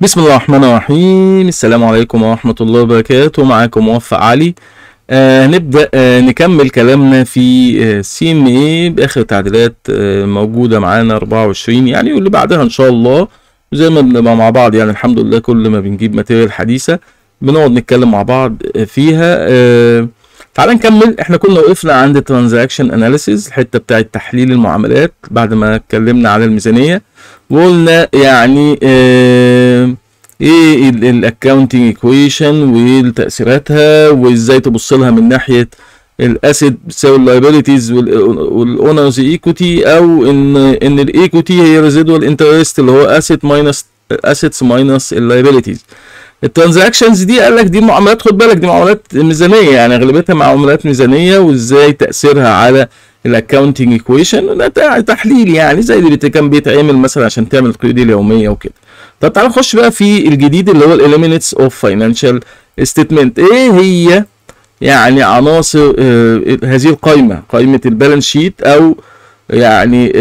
بسم الله الرحمن الرحيم. السلام عليكم ورحمة الله وبركاته. معاكم موفق علي. آه نبدأ آه نكمل كلامنا في CMA بآخر تعديلات آه موجودة معانا 24 يعني واللي بعدها إن شاء الله زي ما بنبقى مع بعض يعني الحمد لله كل ما بنجيب material حديثة بنقعد نتكلم مع بعض فيها. آه تعال نكمل. إحنا كنا وقفنا عند transaction analysis الحتة بتاعه تحليل المعاملات بعد ما اتكلمنا على الميزانية. وقلنا يعني آه إيه ال accounting equation وتاثيراتها وإزاي تبص لها من ناحية ال assets بتساوي ال liabilities وال owners' equity أو ان إن ال equity هي residual interest اللي هو asset minus assets minus ال liabilities ال transactions دي قال لك دي معاملات خد بالك دي معاملات ميزانية يعني أغلبيتها معاملات ميزانية وإزاي تأثيرها على ال accounting equation تحليل يعني زي اللي كان بيتعمل مثلا عشان تعمل القيود اليومية وكده. طب تعال نخش بقى في الجديد اللي هو ال elements of financial statement إيه هي يعني عناصر آه هذه القائمة؟ قائمة ال balance sheet أو يعني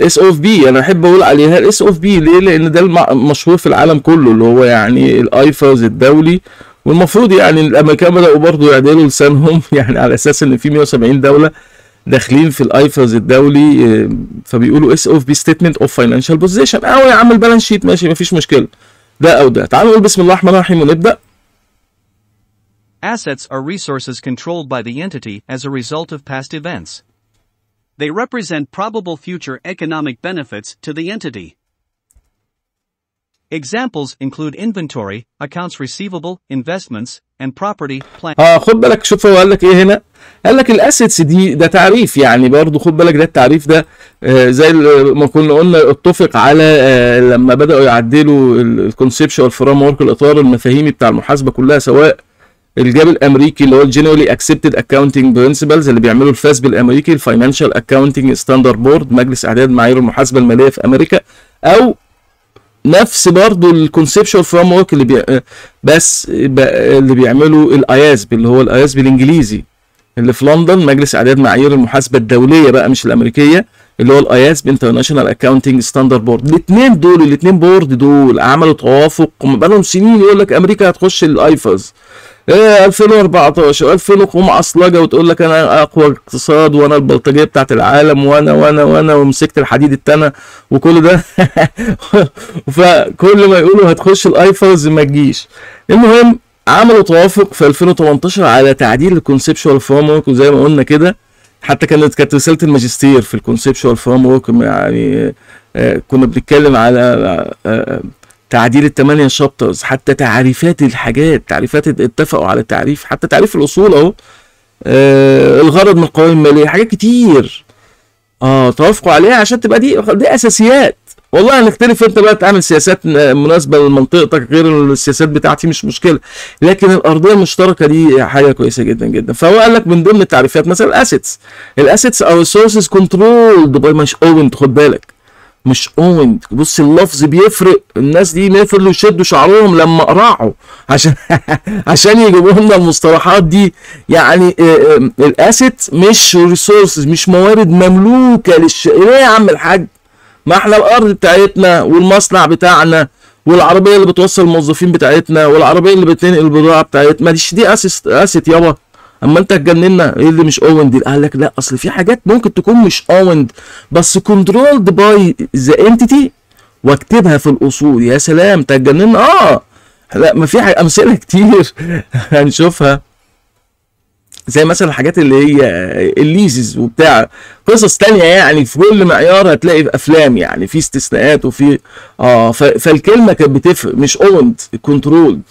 S of P أنا أحب أقول عليها ال S of P ليه؟ لأن ده المشهور في العالم كله اللي هو يعني ال IFRS الدولي. والمفروض يعني الأمريكان بدأوا برضه يعدلوا لسانهم يعني على أساس إن في 170 دولة داخلين في ال IFRS الدولي فبيقولوا S of P statement of financial position أو يا عم ال balance sheet ماشي مفيش مشكله ده أو ده تعالوا نقول بسم الله الرحمن الرحيم ونبدا Assets are resources controlled by the entity as a result of past events. They represent probable future economic benefits to the entity. Examples include inventory, accounts receivable, investments, and property, plant. آه خد بالك شوف هو قال لك إيه هنا قال لك ال assets دي ده تعريف يعني برضه خد بالك ده التعريف ده آه زي ما كنا قلنا اتفق على آه لما بدأوا يعدلوا ال conceptual framework الإطار المفاهيمي بتاع المحاسبة كلها سواء ال GAAP الأمريكي اللي هو ال generally accepted accounting principles اللي بيعملوا ال FASB الامريكي ال Financial Accounting Standard Board مجلس أعداد معايير المحاسبة المالية في أمريكا أو نفس برضه ال conceptual framework اللي بي... بس اللي بيعملوا ال IASB اللي هو ال IASB الإنجليزي. اللي في لندن مجلس إعداد معايير المحاسبة الدولية بقى مش الأمريكية اللي هو ال IASB International Accounting Standard Board الاثنين دول الاثنين board دول عملوا توافق بقى لهم سنين يقول لك أمريكا هتخش ال IFRS إيه 2014 2000 معصلجه وتقول لك أنا أقوى اقتصاد وأنا البلطجية بتاعت العالم وأنا وأنا وأنا ومسكت الحديد التانى وكل ده. فكل ما يقولوا هتخش ال IFRS ما تجيش. المهم عملوا توافق في 2018 على تعديل ال conceptual framework وزي ما قلنا كده حتى كانت كانت رسالة الماجستير في ال conceptual framework يعني آه كنا بنتكلم على آه تعديل الثمانية chapters حتى تعريفات الحاجات تعريفات اتفقوا على التعريف حتى تعريف الأصول أهو آه الغرض من القوائم المالية حاجات كتير. آه توافقوا عليها عشان تبقى دي دي أساسيات. والله هنختلف انت بقى تعمل سياسات مناسبة لمنطقتك غير السياسات بتاعتي مش مشكلة. لكن الأرضية المشتركة دي حاجة كويسة جدا جدا. فهو قال لك من ضمن التعريفات مثلا ال assets. ال assets are resources controlled by مش owned خد بالك. مش owned بص اللفظ بيفرق. الناس دي نفروا يشدوا شعرهم لما قرعوا. عشان عشان يجيبوا لنا المصطلحات دي. يعني ال asset مش resources مش موارد مملوكة للش إيه يا عم الحاج؟ ما إحنا الأرض بتاعتنا والمصنع بتاعنا والعربية اللي بتوصل الموظفين بتاعتنا والعربية اللي بتنقل البضاعة بتاعتنا ما ديش دي asset asset يابا. أما انت تجننا إيه اللي مش owned قال لك لا أصل في حاجات ممكن تكون مش owned بس controlled by the entity واكتبها في الأصول. يا سلام تجننا آه. لا ما في أمثلة كتير. هنشوفها. زي مثلا الحاجات اللي هي ال leases وبتاع. قصص تانية يعني في كل معيار هتلاقي في أفلام يعني في استثناءات وفي آه فالكلمة كانت بتفرق مش owned controlled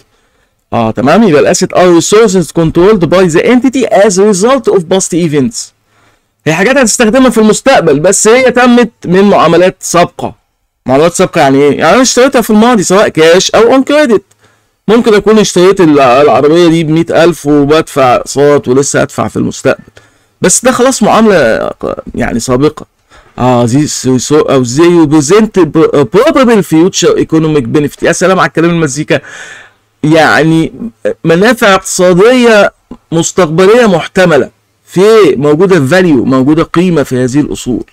آه تمام؟ يبقى ال asset are resources controlled by the entity as result of past events هي حاجات هتستخدمها في المستقبل بس هي تمت من معاملات سابقة. معاملات سابقة يعني إيه؟ يعني أنا اشتريتها في الماضي سواء كاش أو on credit ممكن أكون اشتريت العربية دي ب 100000 وبدفع اقساط ولسه هدفع في المستقبل. بس ده خلاص معاملة يعني سابقة. آه this so أو they represent probable future economic benefit. يا سلام على الكلام المزيكا. يعني منافع اقتصادية مستقبلية محتملة. في موجودة value موجودة قيمة في هذه الأصول.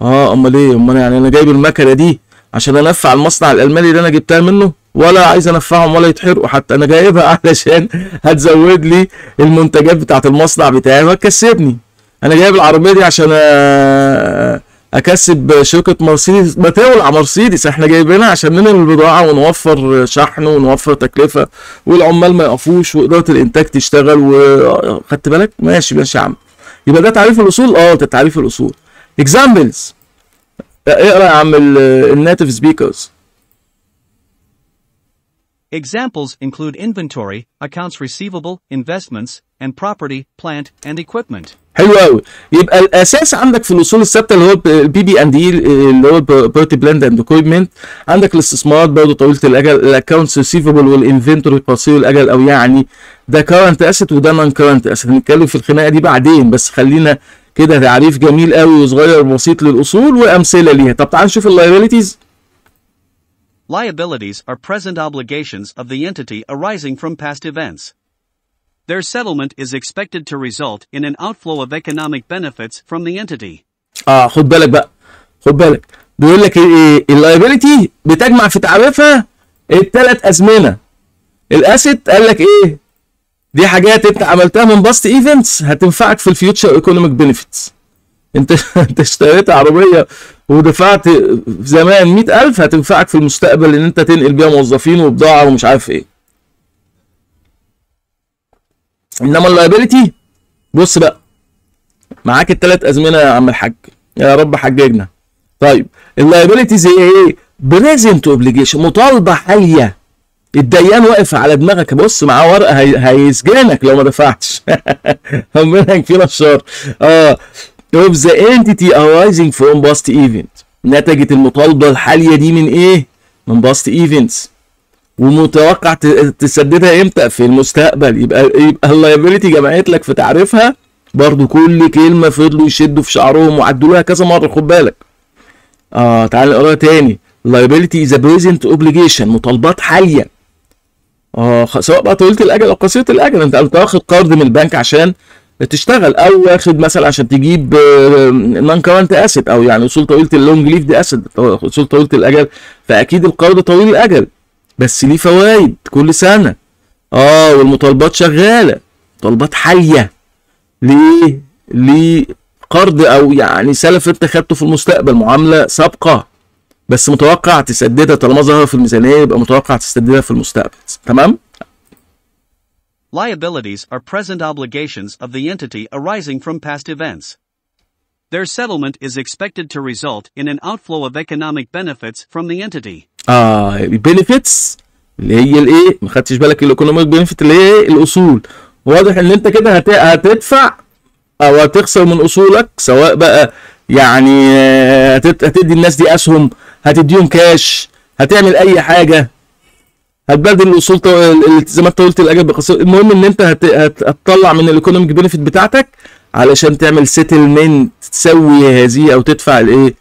آه أمال إيه؟ أمال يعني أنا جايب المكنة دي عشان أنفع المصنع الألماني اللي أنا جبتها منه؟ ولا عايز انفعهم ولا يتحرقوا. حتى أنا جايبها علشان هتزود لي المنتجات بتاعت المصنع بتاعي وهتكسبني. أنا جايب العربية دي عشان أ- اكسب شركة مرسيدس ما تولع مرسيدس. إحنا جايبينها عشان ننقل البضاعة ونوفر شحن ونوفر تكلفة والعمال ما يقفوش وإدارة الإنتاج تشتغل وخدت بالك؟ ماشي ماشي يا عم. يبقى ده تعريف الأصول؟ آه ده تعريف الأصول. Examples اقرأ يا عم ال native speakers Examples include inventory, accounts receivable, investments, and property, plant, and equipment. حلو قوي يبقى الأساس عندك في الاصول الثابتة اللي هو ال PP and E اللي هو property, plant, and equipment عندك الاستثمارات برضه طويلة الأجل ال accounts receivable وال inventory قصير الأجل أو يعني ده current asset وده non-current asset هنتكلم في الخناقة دي بعدين بس خلينا كده تعريف جميل قوي وصغير وبسيط للأصول وأمثلة ليها. طب تعال نشوف ال liabilities Liabilities are present obligations of the entity arising from past events. Their settlement is expected to result in an outflow of economic benefits from the entity. آه خد بالك بقى. خد بالك. بيقول لك إيه ال liability بتجمع في تعريفها الثلاث أزمنة. ال asset قال لك إيه؟ دي حاجات أنت عملتها من past events هتنفعك في ال future economic benefits انت انت اشتريت عربية ودفعت زمان 100000 هتنفعك في المستقبل إن أنت تنقل بيها موظفين وبضاعة ومش عارف إيه. إنما ال liability بص بقى معاك الثلاث أزمنة يا عم الحاج يا رب حججنا. طيب ال liability زي إيه؟ Present obligation مطالبة حية. الديان واقف على دماغك بص معاه ورقة هي... هيسجنك لو ما دفعتش. ربنا يكفينا الشر. آه. Of the entity arising from past event نتجت المطالبة الحالية دي من إيه؟ من past events. ومتوقع تسددها إمتى؟ في المستقبل. يبقى يبقى ال liability جمعت لك في تعريفها برضو كل كلمة فضلوا يشدوا في شعرهم وعدلوها كذا مرة خد بالك. آه تعال نقراها تاني. Liability is a present obligation. مطالبات حالية. آه سواء بقى طويلة الأجل أو قصيرة الأجل. أنت انت واخد قرض من البنك عشان تشتغل أو واخد مثلا عشان تجيب non-current asset أو يعني أصول طويلة ال long-lived asset أصول طويلة الأجل. فأكيد القرض طويل الأجل بس ليه فوائد كل سنة. آه والمطالبات شغالة مطالبات حية. ليه؟ لقرض أو يعني سلف أنت خدته في المستقبل معاملة سابقة بس متوقع تسددها طالما ظهر في الميزانية يبقى متوقع تسددها في المستقبل. تمام؟ Liabilities are present obligations of the entity arising from past events. Their settlement is expected to result in an outflow of economic benefits from the entity. آه ال benefits اللي هي الايه ما خدتش بالك ال economic benefit اللي هي؟ الأصول واضح إن أنت كده هت... هتدفع أو هتخسر من أصولك سواء بقى يعني آه، هتد... هتدي الناس دي أسهم هتديهم كاش هتعمل أي حاجة هتبدل الاصول طو... الالتزامات طويله الاجل بقصير المهم إن أنت هت... هت... هتطلع من ال economic benefit بتاعتك علشان تعمل settlement تسوي هذه أو تدفع الإيه؟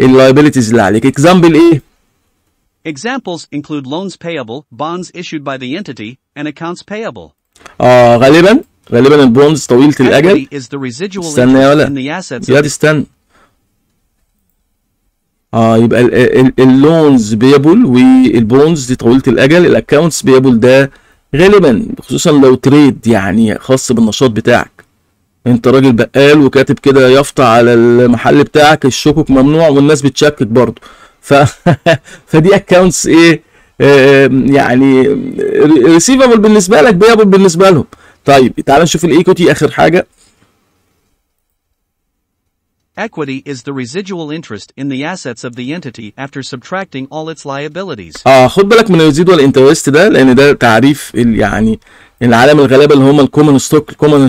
ال liabilities اللي عليك. Example إيه؟ Examples include loans payable, bonds issued by the entity, and accounts payable. آه غالبا غالبا ال bonds طويلة الاجل استنى يا ولا assets يا استنى. آه يبقى ال- ال- ال loans payable وال bonds دي طويلة الأجل. ال accounts payable ده غالبا خصوصا لو trade يعني خاص بالنشاط بتاعك. انت راجل بقال وكاتب كده يافطة على المحل بتاعك الشكك ممنوع والناس بتشكك برضه. ف... فدي accounts إيه يعني receivable بالنسبة لك payable بالنسبة لهم. طيب تعال نشوف ال equity آخر حاجة. Equity is the residual interest in the assets of the entity after subtracting all its liabilities. آه خد بالك من ال residual interest ده لأن ده تعريف يعني العالم الغلابه اللي هم ال common stock ال common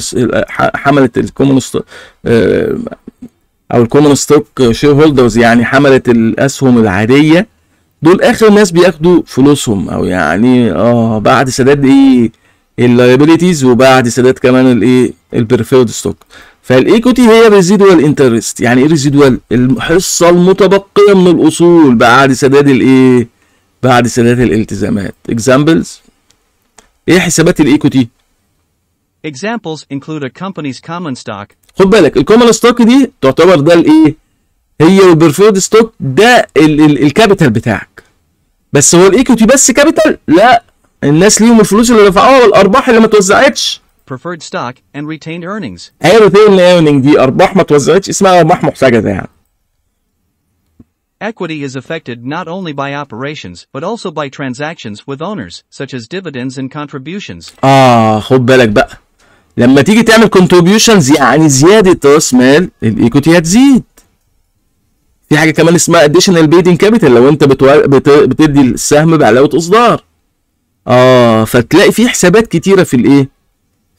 حملة ال common stock أو ال common stock shareholders يعني حملة الأسهم العادية دول آخر ناس بياخدوا فلوسهم أو يعني آه بعد سداد إيه ال liabilities وبعد سداد كمان الايه ال preferred stock فال equity هي residual interest يعني إيه residual الحصة المتبقية من الأصول بعد سداد الإيه؟ بعد سداد الالتزامات. Examples إيه حسابات ال equity؟ Examples include a company's common stock, خد بالك ال common stock دي تعتبر ده الإيه؟ هي وال preferred stock ده ال- ال- ال capital بتاعك. بس هو ال equity بس capital لا الناس ليهم الفلوس اللي دفعوها والأرباح اللي ما توزعتش. Preferred stock, and retained earnings. هي retained earnings دي أرباح ما توزعتش اسمها أرباح محتجزه يعني. Equity is affected not only by operations but also by transactions with owners, such as dividends and contributions. آه خد بالك بقى. لما تيجي تعمل contributions يعني زيادة رأس مال ال equity هتزيد. في حاجة كمان اسمها additional paid-in capital لو أنت بتو... بت... بتدي السهم بعلاوه إصدار. آه فتلاقي في حسابات كتيرة في الإيه؟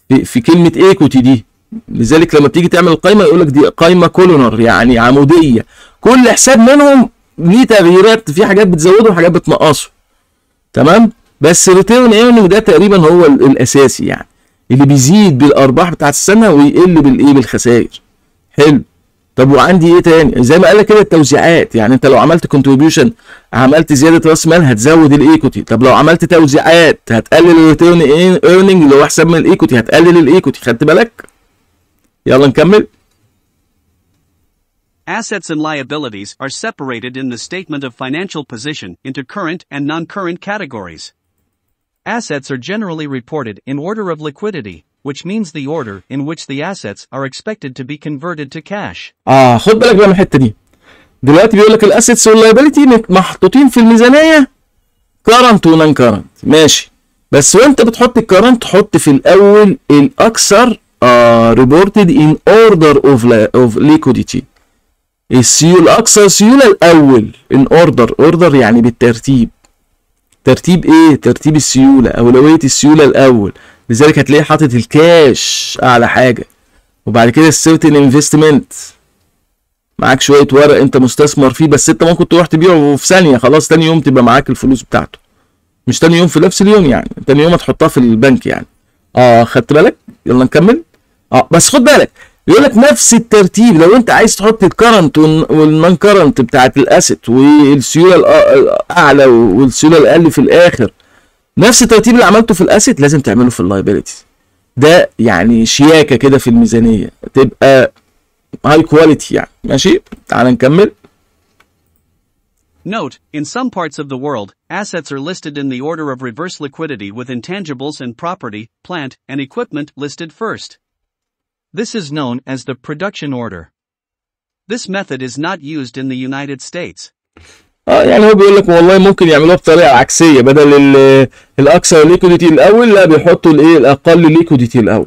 في, في كلمة equity دي. لذلك لما بتيجي تعمل القايمه يقول لك دي قايمة columnar يعني عمودية. كل حساب منهم ليه تغييرات في حاجات بتزوده وحاجات بتنقصه. تمام؟ بس retained earnings ده تقريبا هو ال- الأساسي يعني. اللي بيزيد بالأرباح بتاعت السنة ويقل بالإيه بالخسائر. حلو. طب وعندي إيه تاني؟ زي ما قال لك كده التوزيعات. يعني انت لو عملت contribution عملت زيادة رأس مال هتزود ال equity طب لو عملت توزيعات هتقلل ال retained earnings اللي هو حساب من ال equity هتقلل ال equity خدت بالك؟ يلا نكمل. Assets and liabilities are separated in the statement of financial position into current and non-current categories. Assets are generally reported in order of liquidity, which means the order in which the assets are expected to be converted to cash. آه خد بالك بقى من الحتة دي. دلوقتي بيقول لك الأسيتس واللايبيلتي محطوطين في الميزانية. كارنت ونان كارنت ماشي. بس وانت بتحط ال current حط في الأول الأكثر reported in order of of liquidity السيول الأكثر سيولة الأول in order order يعني بالترتيب. ترتيب إيه؟ ترتيب السيولة أولوية السيولة الأول. لذلك هتلاقي حاطط الكاش أعلى حاجة. وبعد كده ال certain investment معاك شوية ورق أنت مستثمر فيه بس أنت ممكن تروح تبيعه في ثانية. خلاص تاني يوم تبقى معاك الفلوس بتاعته. مش تاني يوم في نفس اليوم يعني. تاني يوم هتحطها في البنك يعني. آه خدت بالك؟ يلا نكمل. آه بس خد بالك يقول لك نفس الترتيب. لو أنت عايز تحط ال current وال non-current بتاعت ال asset والسيولة الاعلى والسيولة الأقل في الآخر نفس الترتيب اللي عملته في ال asset لازم تعمله في ال liabilities ده يعني شياكه كده في الميزانيه تبقى high quality يعني ماشي تعال نكمل Note, in some parts of the world, assets are listed in the order of reverse liquidity with intangibles and property, plant, and equipment listed first. This is known as the production order. This method is not used in the United States. آه يعني هو بيقول لك والله ممكن يعملوها بطريقة عكسية بدل ال- الأكثر liquidity الأول لا بيحطوا الايه الأقل liquidity الأول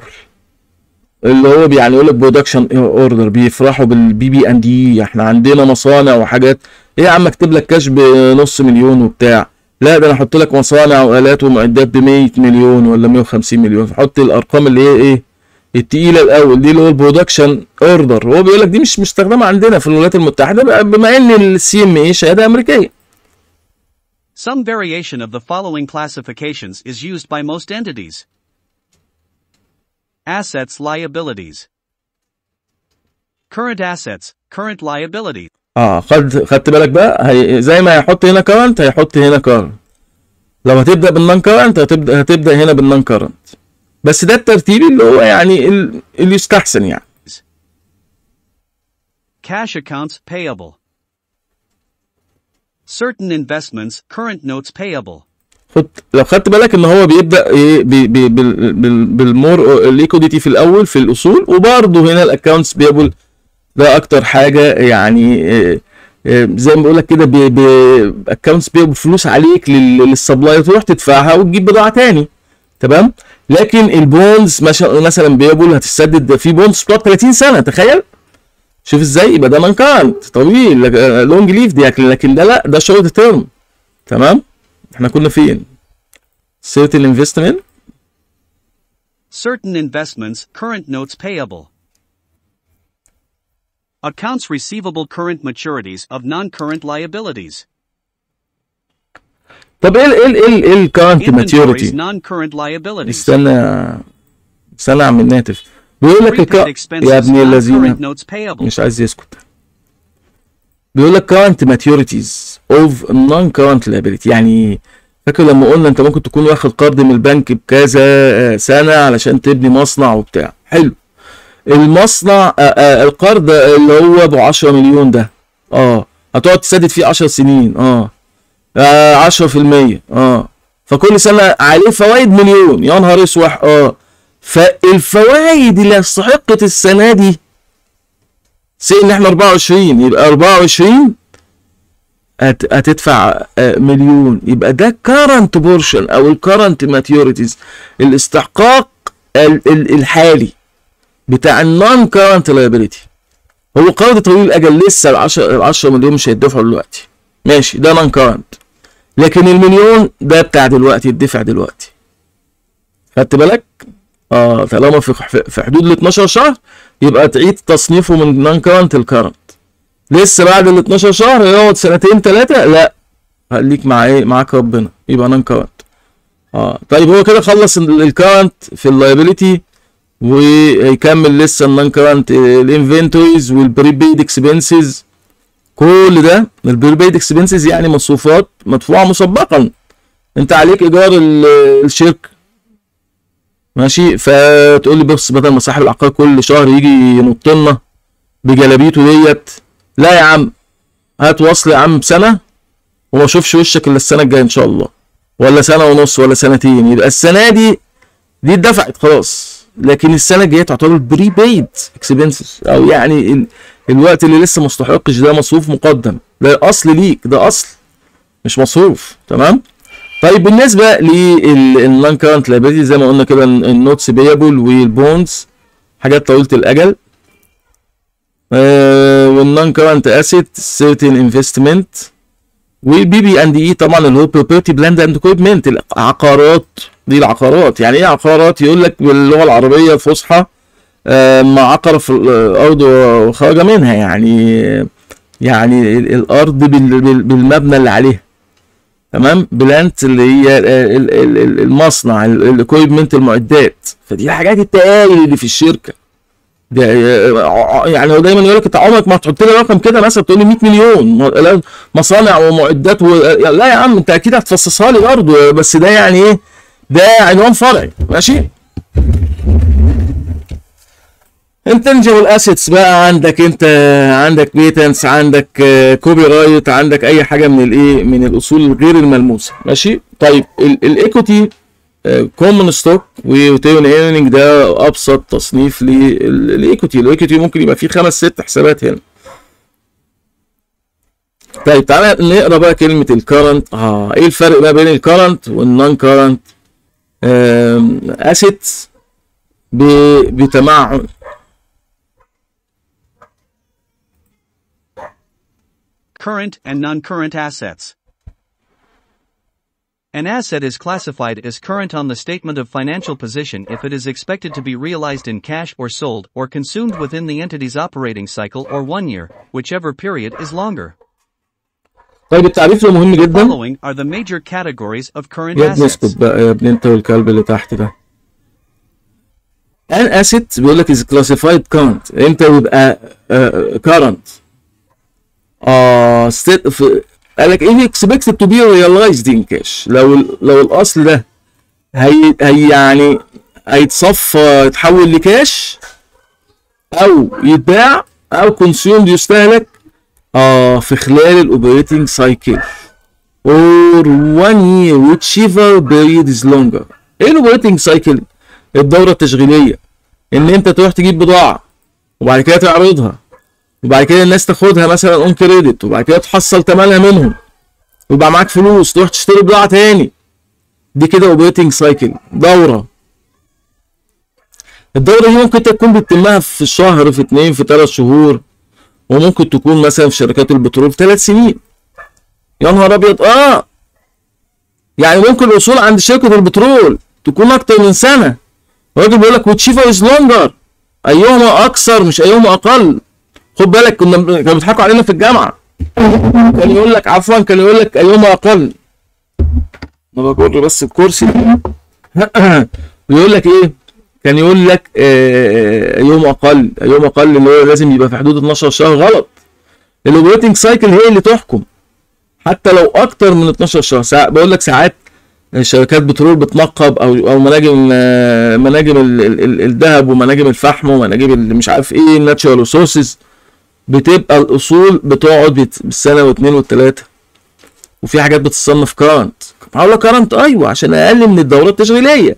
اللي هو يعني يقول لك production order بيفرحوا بالبي بي ان دي إحنا عندنا مصانع وحاجات. إيه يا عم اكتب لك كاش بنص مليون وبتاع. لا ده أنا أحط لك مصانع وآلات ومعدات ب 100 مليون ولا 150 مليون. فحط الأرقام اللي هي إيه التقيلة الأول دي اللي هو ال production order هو بيقول لك دي مش مستخدمة عندنا في الولايات المتحدة بما إن ال CMA شهاده أمريكية Some variation of the following classifications is used by most entities. Assets liabilities. Current assets, current liabilities. آه خد خدت بالك بقى هي زي ما هيحط هنا current هيحط هنا current لو هتبدأ بال non-current هتبدا هتبدأ هنا بال non-current بس ده الترتيب اللي هو يعني ال- اللي يستحسن يعني Cash accounts payable. Certain investments, current notes payable. خد لو خدت بالك ان هو بيبدأ إيه بي بي بال بال بال more liquidity في الأول في الأصول وبرضه هنا ال accounts payable ده أكتر حاجة يعني إيه إيه زي ما بقول لك كده accounts payable فلوس عليك لل- لل supplier تروح تدفعها وتجيب بضاعة تاني تمام لكن ال bonds مثلا payable هتسدد في bonds بتقعد 30 سنه تخيل شوف إزاي يبقى ده كانت طويل long life دي لكن لكن ده لا ده short term تمام إحنا كنا فين certain investment Certain investments, current notes payable. Accounts receivable current maturities of non-current liabilities. طب إيه إيه إيه إيه Inventories ماتيوريتي non-current. استنى استنى يا عم الناتف بيقول لك الك... يا ابن non-current الذين. مش عايز يسكت. بيقول لك current maturities of non current liability. يعني فاكر لما قلنا انت ممكن تكون واخد قرض من البنك بكذا سنة علشان تبني مصنع وبتاع. حلو. المصنع آه، آه، القرض اللي هو ب 10 مليون ده. آه هتقعد تسدد فيه 10 سنين. آه. آه 10% آه. فكل سنة عليه فوائد مليون. يا نهار أسوح. آه. فالفوائد اللي استحقت السنة دي سي ان إحنا 24 يبقى 24 هت- هتدفع آه، مليون. يبقى ده current portion أو ال current maturities الاستحقاق ال- ال- الحالي بتاع ال non-current liability هو قرض طويل الأجل لسه ال 10 ال 10 مليون مش هيدفعوا دلوقتي. ماشي ده non-current لكن المليون ده بتاع دلوقتي يدفع دلوقتي. خدت بالك؟ آه طالما في في حدود ال 12 شهر يبقى تعيد تصنيفه من non-current ل current لسه بعد ال 12 شهر يقعد سنتين ثلاثة لا. خليك مع إيه؟ معاك ربنا. يبقى non-current آه طيب هو كده خلص ال current في ال liability ويكمل لسه ال non-current ال inventories وال prepaid expenses كل ده ال prepaid expenses يعني مصروفات مدفوعة مسبقا. انت عليك إيجار ال- الشركة. ماشي؟ فتقول لي بص بدل ما صاحب العقار كل شهر يجي ينط لنا بجلابيته ديت. لا يا عم. هات وصل يا عم بسنة وما اشوفش وشك إلا السنة الجاية إن شاء الله. ولا سنة ونص ولا سنتين. يبقى السنة دي دي اتدفعت خلاص. لكن السنة الجاية تعتبر prepaid expenses أو يعني. الوقت اللي لسه مستحقش ده مصروف مقدم. ده أصل ليك ده أصل مش مصروف. تمام؟ طيب بالنسبة لل non-current liability زي ما قلنا كده ال notes payable وال bonds حاجات طويلة الأجل. آه وال non-current asset certain investment وال PP and E طبعا اللي هو property plant and equipment العقارات. دي العقارات. يعني إيه عقارات؟ يقول لك باللغة العربية الفصحى ما عقر في الأرض وخرج منها يعني يعني ال- الأرض بال- بال- بالمبنى اللي عليها. تمام؟ plant اللي هي ال- ال- ال- ال- المصنع ال equipment المعدات. فدي الحاجات التقال اللي في الشركة. ده يعني هو دايما يقول لك أنت عمرك ما هتحط لي رقم كده مثلا تقول لي 100 مليون. مصانع ومعدات و... لا يا عم أنت أكيد هتفصصها لي برضه بس ده يعني إيه؟ ده عنوان فرعي. ماشي؟ intangible assets بقى عندك انت عندك patents عندك copyright عندك أي حاجة من الإيه من الأصول الغير الملموسة. ماشي؟ طيب ال equity common stock و retained earnings ده أبسط تصنيف لل equity ال equity. ممكن يبقى فيه خمس ست حسابات هنا. طيب تعالى نقرأ بقى كلمة ال current آه إيه الفرق بقى بين ال current وال non-current assets بتمعن Current and non-current assets. An asset is classified as current on the statement of financial position if it is expected to be realized in cash or sold or consumed within the entity's operating cycle or one year, whichever period is longer. طيب التعريف ده مهم The جدا following are the major categories of current يا ابني اسكت assets. بقى يا ابني انت والكلب اللي تحت ده an asset بيقول لك is classified current انت يبقى uh, current آه في قال لك إيه expected to be realized in cash لو لو الأصل ده هي, هي يعني هيتصفى يتحول لكاش أو يتباع أو consumed يستهلك آه في خلال ال operating cycle or one year whichever period is longer. إيه ال operating cycle الدورة التشغيلية. إن أنت تروح تجيب بضاعة وبعد كده تعرضها. وبعد كده الناس تاخدها مثلا on credit وبعد كده تحصل ثمنها منهم. ويبقى معاك فلوس تروح تشتري بضاعة تاني. دي كده operating cycle دورة. الدورة دي ممكن تكون بتتمها في شهر في اتنين في ثلاث شهور. وممكن تكون مثلا في شركات البترول ثلاث سنين. يا نهار أبيض آه! يعني ممكن الأصول عند شركة البترول تكون أكتر من سنة. الراجل بيقول لك whichever is longer أيهما أكثر مش أيهما أقل. خد بالك كنا كانوا بيضحكوا علينا في الجامعة. كان يقول لك عفوا كان يقول لك ايهما أقل. أنا بجر بس الكرسي. بيقول لك إيه؟ كان يقول لك آه، يوم أقل. يوم أقل اللي هو لازم يبقى في حدود 12 شهر غلط. ال operating cycle هي اللي تحكم. حتى لو أكتر من 12 شهر ساعات بقول لك ساعات شركات بترول بتنقب أو أو مناجم آه، مناجم ال- ال- ال- الذهب ومناجم الفحم ومناجم مش عارف إيه ال natural resources بتبقى الأصول بتقعد بت- بالسنة واثنين والثلاثه وفي حاجات بتصنف current هقول لك current أيوه عشان أقل من الدورة التشغيلية.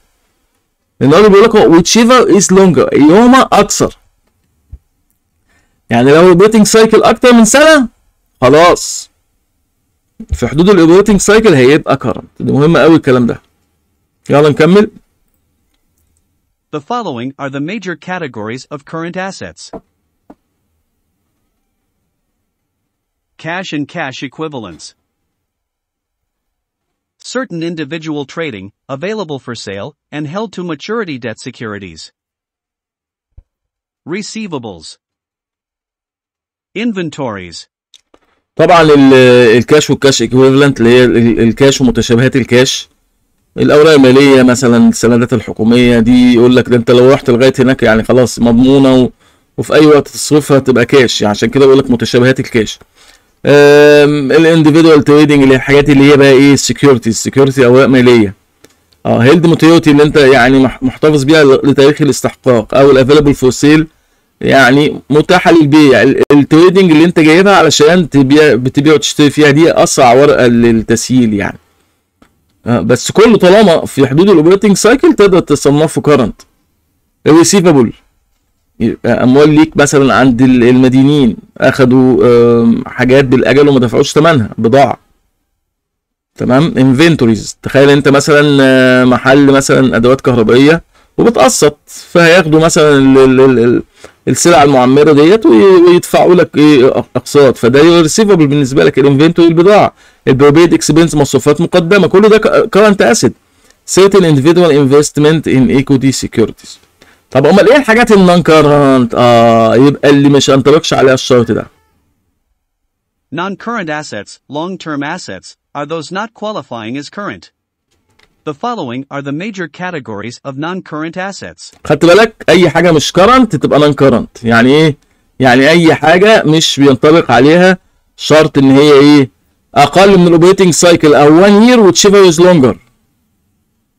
لأن هو بيقول لك whichever is longer ايهما أكثر. يعني لو الاوبريتنج سايكل أكتر من سنة خلاص. في حدود الاوبريتنج سايكل هيبقى كارنت ده مهم قوي الكلام ده. يلا نكمل. The following are the major categories of current assets. Cash and cash equivalents. Certain individual trading, available for sale, and held to maturity debt securities. Receivables. Inventories. طبعا ال- الكاش وال cash equivalent اللي هي ال- الكاش ومتشابهات الكاش الأوراق المالية مثلا السندات الحكومية دي يقول لك ده أنت لو رحت لغاية هناك يعني خلاص مضمونة و... وفي أي وقت تصرفها تبقى كاش يعني عشان كده بقول لك متشابهات الكاش ال individual trading اللي الحاجات اللي هي بقى إيه ال security ال security اوراق مالية. آه held maturity اللي أنت يعني مح- محتفظ بيها لتاريخ الاستحقاق أو ال available for sale يعني متاحة للبيع. ال- trading اللي أنت جايبها علشان تبيع بتبيع وتشتري فيها دي أسرع ورقة للتسييل يعني. آه، بس كله طالما في حدود ال operating cycle تقدر تصنفه current ال receivable يبقى اموال ليك مثلا عند ال- المدينين أخدوا حاجات بالأجل وما دفعوش ثمنها بضاعة. تمام؟ inventories تخيل أنت مثلا آه، محل مثلا أدوات كهربائية وبتقسط فهياخدوا مثلا ال- ال- ال- ال- السلع المعمرة ديت وي- ويدفعوا لك إيه أقساط. فده receivable بالنسبة لك ال inventory البضاعة. ال prepaid expense مصروفات مقدمة. كل ده current asset certain individual investment in equity securities. طب أمال إيه الحاجات ال non-current آه يبقى اللي مش هنطبقش عليها الشرط ده. Non-current assets, long-term assets, are those not qualifying as current. The following are the major categories of non-current assets. خدت بالك؟ أي حاجة مش current تبقى non-current يعني إيه؟ يعني أي حاجة مش بينطبق عليها شرط إن هي إيه؟ أقل من ال operating cycle أو 1 year whichever is longer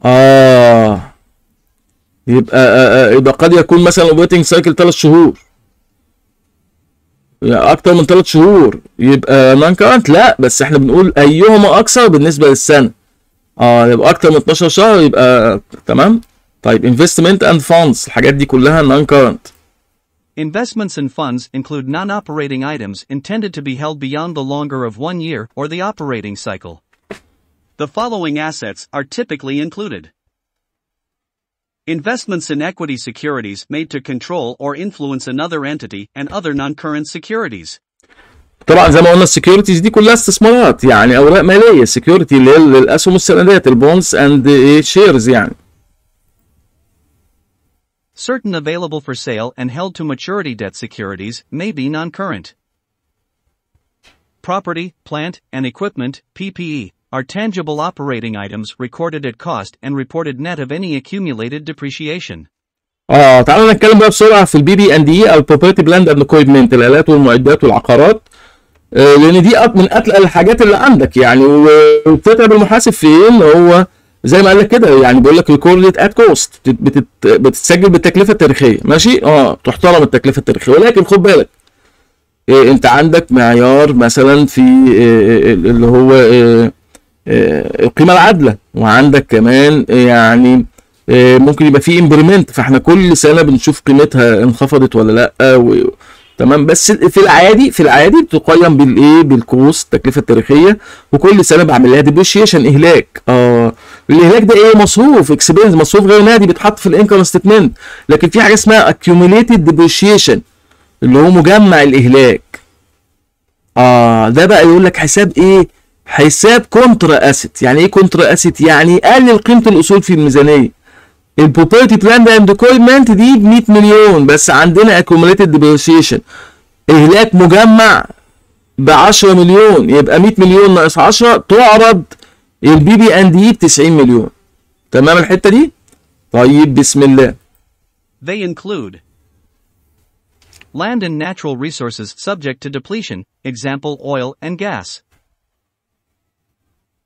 آه. يبقى آه آه يبقى قد يكون مثلا ال operating cycle 3 شهور. يعني أكتر من 3 شهور. يبقى non-current لا بس إحنا بنقول أيهما أكثر بالنسبة للسنة. آه يبقى أكتر من 12 شهر يبقى تمام؟ طيب انفستمنت اند فاندز الحاجات دي كلها نون كرنت Investments and funds include non-operating items intended to be held beyond the longer of one year or the operating cycle. The following assets are typically included. Investments in equity securities made to control or influence another entity and other non-current securities. طبعا زي ما قلنا السكيورتيز دي كلها استثمارات يعني اوراق ماليه السكيورتي اللي هي الاسهم والسندات البونز اند شيرز يعني Certain available for sale and held to maturity debt securities may be non-current. Property, plant, and equipment, PPE, are tangible operating items recorded at cost and reported net of any accumulated depreciation. آه تعالوا نتكلم بقى بسرعة في ال PP and E أو ال property, plant and equipment الآلات والمعدات والعقارات. آه لأن دي من أتقل الحاجات اللي عندك يعني وبتتعب المحاسب في إيه؟ إن هو زي ما قال لك كده يعني بيقول لك recorded at cost بتتسجل بالتكلفة التاريخية. ماشي؟ آه تحترم التكلفة التاريخية. ولكن خد بالك إيه أنت عندك معيار مثلا في إيه اللي هو إيه القيمة العادلة. وعندك كمان يعني إيه ممكن يبقى في impairment فاحنا كل سنة بنشوف قيمتها انخفضت ولا لأ و... تمام؟ بس في العادي في العادي بتقيم بالإيه؟ بال cost التكلفة التاريخية. وكل سنة بعمل لها depreciation إهلاك. آه الإهلاك ده إيه؟ مصروف expense مصروف غير نقدي بيتحط في ال income statement لكن في حاجة اسمها accumulated depreciation اللي هو مجمع الإهلاك. آه ده بقى يقول لك حساب إيه؟ حساب contra asset يعني إيه contra asset يعني قلل قيمة الأصول في الميزانية. ال property plant and equipment دي ب 100 مليون بس عندنا accumulated depreciation إهلاك مجمع ب 10 مليون يبقى 100 مليون ناقص 10 تعرض ال PP and E ب 90 مليون. تمام الحتة دي؟ طيب بسم الله. They include land and natural resources subject to depletion, example oil and gas.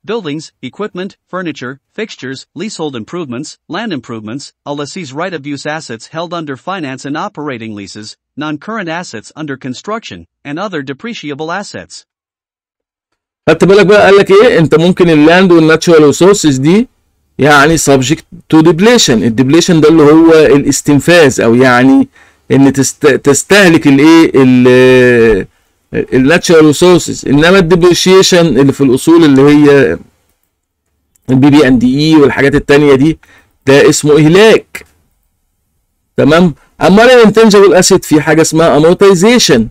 Buildings, equipment, furniture, fixtures, leasehold improvements, land improvements, a lessee's right of use assets held under finance and operating leases, non-current assets under construction, and other depreciable assets. خدت بالك بقى قال لك ايه انت ممكن اللاند والناتشورال ريسورسز دي يعني subject to depletion الديبليشن ده اللي هو الاستنفاذ او يعني ان تست... تستهلك الايه ال natural resources إنما ال depreciation اللي في الأصول اللي هي ال PP and E والحاجات التانية دي ده اسمه إهلاك. تمام؟ أما ال intangible asset في حاجة اسمها amortization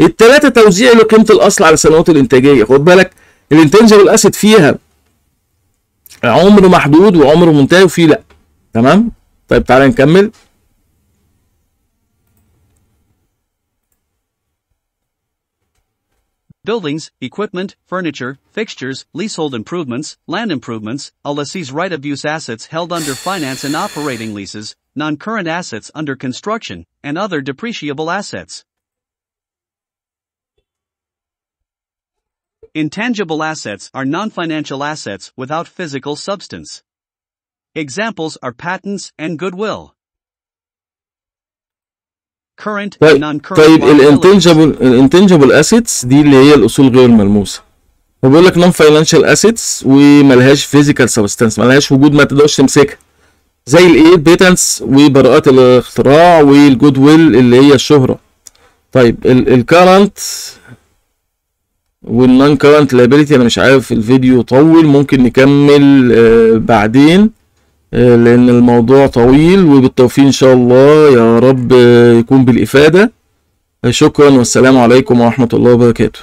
التلاتة توزيع لقيمة الأصل على سنوات الإنتاجية. خد بالك ال intangible asset فيها عمر محدود وعمر منتهي وفيه لأ. تمام؟ طيب تعالى نكمل. Buildings, equipment, furniture, fixtures, leasehold improvements, land improvements, a lessee's right of use assets held under finance and operating leases, non-current assets under construction, and other depreciable assets. Intangible assets are non-financial assets without physical substance. Examples are patents and goodwill. Current طيب non-current طيب. ال intangible ال intangible assets دي اللي هي الأصول غير الملموسة. هو بيقول لك non-financial assets وملهاش physical substance ملهاش وجود ما تقدرش تمسكها. زي الايه patents وبراءات الاختراع وال goodwill اللي هي الشهرة. طيب ال current وال non-current liability أنا مش عارف الفيديو طول ممكن نكمل آه، بعدين. لأن الموضوع طويل وبالتوفيق إن شاء الله يا رب آه، يكون بالإفادة. آه، شكرا والسلام عليكم ورحمة الله وبركاته.